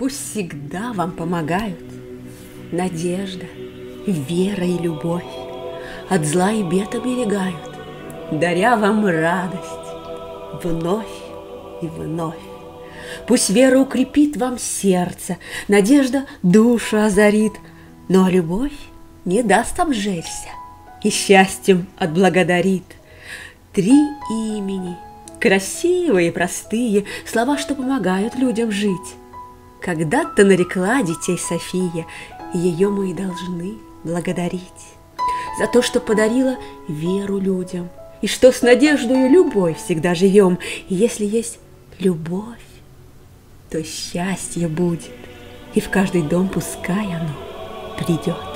Пусть всегда вам помогают Надежда, вера и любовь, От зла и бед оберегают, Даря вам радость вновь и вновь. Пусть вера укрепит вам сердце, Надежда душу озарит, Но любовь не даст обжечься И счастьем отблагодарит. Три имени, красивые простые, Слова, что помогают людям жить. Когда-то нарекла детей София, Ее мы и должны благодарить За то, что подарила веру людям, И что с надеждою любовь всегда живем, И если есть любовь, то счастье будет, И в каждый дом пускай оно придет.